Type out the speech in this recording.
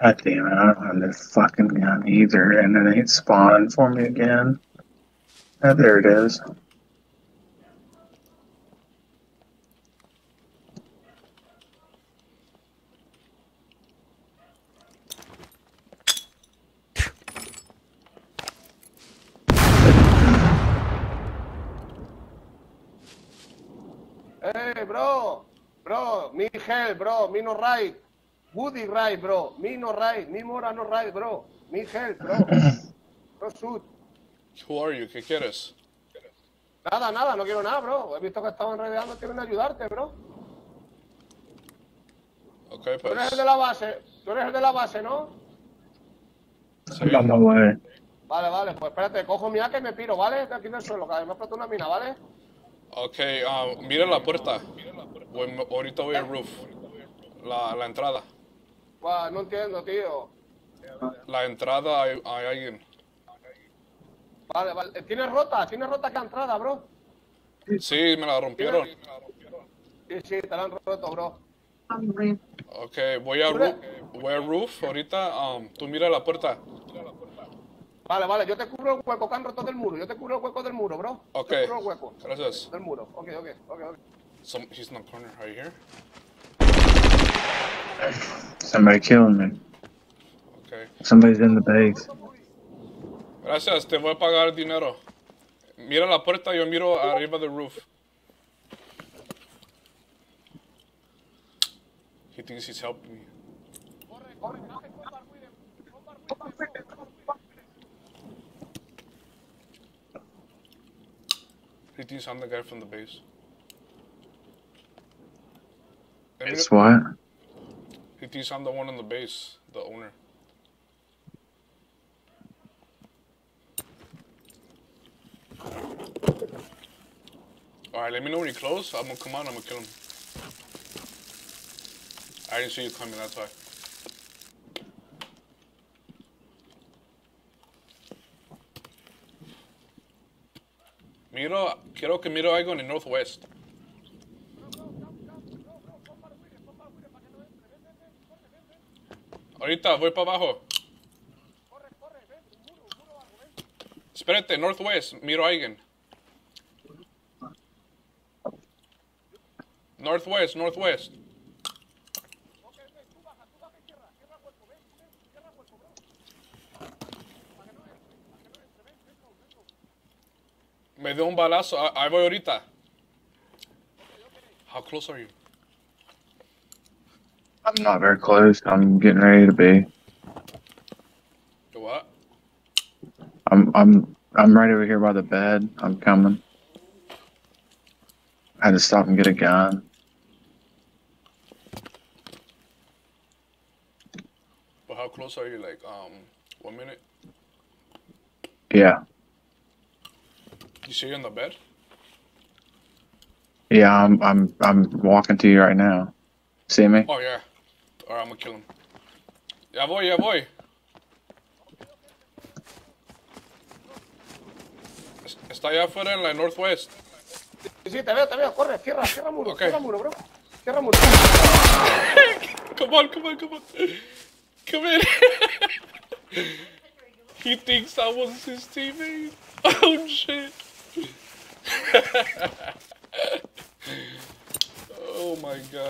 God damn it, I don't have this fucking gun either, and it ain't spawning for me again. Oh, there it is. Hey, bro. Bro, me help, bro. Me no right. Woody right, bro. Me no right. Me mora no right, bro. Me help, bro. No shoot. Who are you? ¿Qué quieres? Nada, nada, no quiero nada, bro. He visto que estaban rodeando, quieren ayudarte, bro. Ok, Tú eres pues. el de la base. Tú eres el de la base, ¿no? Sí. Vale, vale, pues espérate, cojo mi AK y me piro, ¿vale? De aquí en el suelo, que me explotó una mina, ¿vale? Ok, ah, mira la puerta. Voy- ahorita voy al roof. La, la entrada. No entiendo, tío. La entrada hay, hay alguien. Vale, vale. ¿Tienes rota? ¿Tienes rota que entrada, bro? Sí, me la rompieron. Sí, sí, te la han roto, bro. Ok, voy al roof. Voy al roof ahorita. um, tú mira la puerta. Vale, vale, yo te cubro el hueco que han roto del muro. Yo te cubro el hueco del muro, bro. Ok. Te cubro el hueco Gracias. del muro. Ok, ok, ok, ok. Some, he's in the corner right here. Somebody killing me. Ok. Somebody's in the base. Gracias, te voy a pagar dinero. Mira la puerta, yo miro arriba del roof. He thinks he's helping me. He thinks I'm the guy from the base. It's what? Thinks I'm the one on the base, the owner. Alright, let me know when you're close. I'm gonna come on, I'm gonna kill him. I didn't see you coming, that's why. Miro, quiero que miro algo en el northwest. Ahorita voy para abajo. Espérate, northwest, miro a alguien. Northwest, northwest. Me dio un balazo, Ah, ahí voy ahorita. How close are you? I'm not very close. I'm getting ready to be. You what? I'm I'm I'm right over here by the bed. I'm coming. I had to stop and get a gun. But how close are you? Like, um, one minute? Yeah. You see you in the bed? Yeah, I'm I'm I'm walking to you right now. See me? Oh, yeah. Alright, I'm gonna kill him. Ya voy, ya voy. Es- Está allá afuera en la northwest. Sí, te veo, te veo. Corre, cierra, cierra muro, Ok. cierra muro, bro. Cierra muro. Come on, come on, come on. Come in. he thinks I was his teammate. Oh, shit. oh, my God.